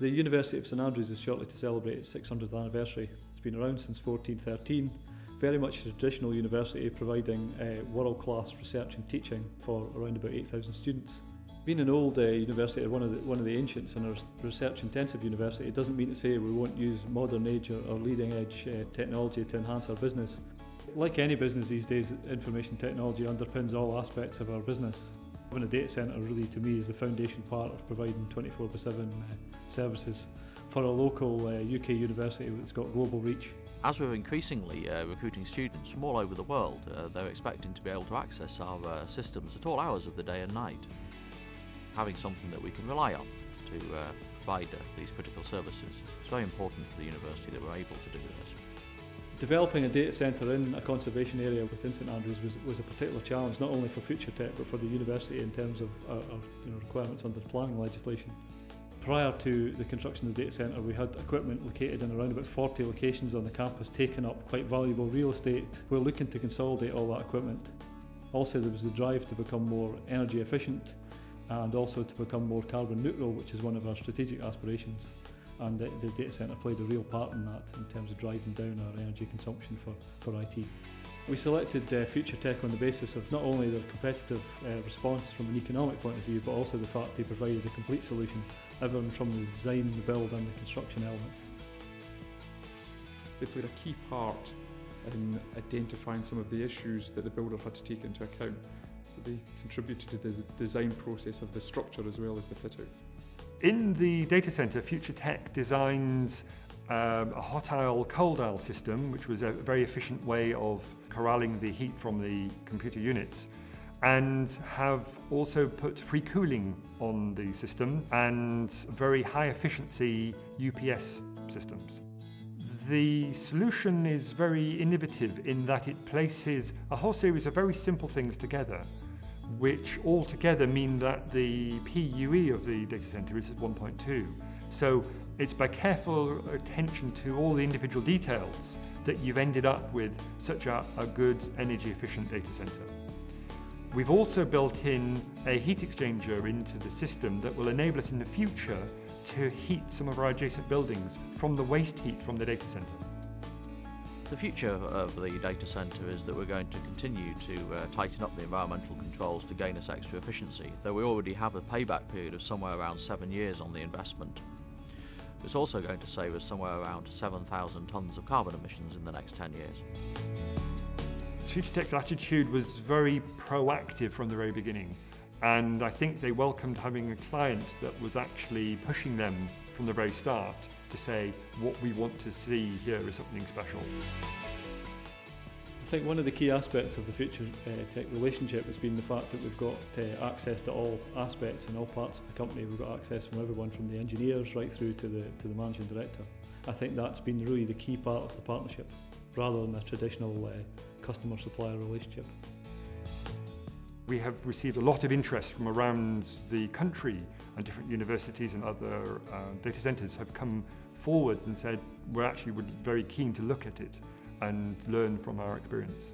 The University of St Andrews is shortly to celebrate its 600th anniversary. It's been around since 1413, very much a traditional university providing uh, world-class research and teaching for around about 8,000 students. Being an old uh, university, one of, the, one of the ancients and a research-intensive university, it doesn't mean to say we won't use modern age or, or leading-edge uh, technology to enhance our business. Like any business these days, information technology underpins all aspects of our business. Having a data centre really to me is the foundation part of providing 24 7 uh, services for a local uh, UK university that's got global reach. As we're increasingly uh, recruiting students from all over the world, uh, they're expecting to be able to access our uh, systems at all hours of the day and night. Having something that we can rely on to uh, provide these critical services is very important for the university that we're able to do this. Developing a data centre in a conservation area within St Andrews was, was a particular challenge, not only for Future Tech but for the university in terms of uh, our, our you know, requirements under the planning legislation. Prior to the construction of the data centre, we had equipment located in around about 40 locations on the campus, taking up quite valuable real estate. We're looking to consolidate all that equipment. Also, there was the drive to become more energy efficient and also to become more carbon neutral, which is one of our strategic aspirations and the, the data centre played a real part in that in terms of driving down our energy consumption for, for IT. We selected uh, Future Tech on the basis of not only their competitive uh, response from an economic point of view, but also the fact they provided a complete solution, everything from the design, the build and the construction elements. They played a key part in identifying some of the issues that the builder had to take into account. So they contributed to the design process of the structure as well as the fit out. In the data center, Future Tech designs um, a hot aisle cold aisle system, which was a very efficient way of corralling the heat from the computer units and have also put free cooling on the system and very high efficiency UPS systems. The solution is very innovative in that it places a whole series of very simple things together which altogether mean that the PUE of the data center is at 1.2. So it's by careful attention to all the individual details that you've ended up with such a, a good energy efficient data center. We've also built in a heat exchanger into the system that will enable us in the future to heat some of our adjacent buildings from the waste heat from the data center. The future of the data centre is that we're going to continue to uh, tighten up the environmental controls to gain us extra efficiency, though we already have a payback period of somewhere around seven years on the investment. It's also going to save us somewhere around 7,000 tonnes of carbon emissions in the next 10 years. FutureTech's attitude was very proactive from the very beginning, and I think they welcomed having a client that was actually pushing them from the very start to say what we want to see here is something special. I think one of the key aspects of the future uh, tech relationship has been the fact that we've got uh, access to all aspects and all parts of the company. We've got access from everyone, from the engineers right through to the to the managing director. I think that's been really the key part of the partnership, rather than a traditional uh, customer-supplier relationship. We have received a lot of interest from around the country and different universities and other uh, data centres have come forward and said we're actually very keen to look at it and learn from our experience.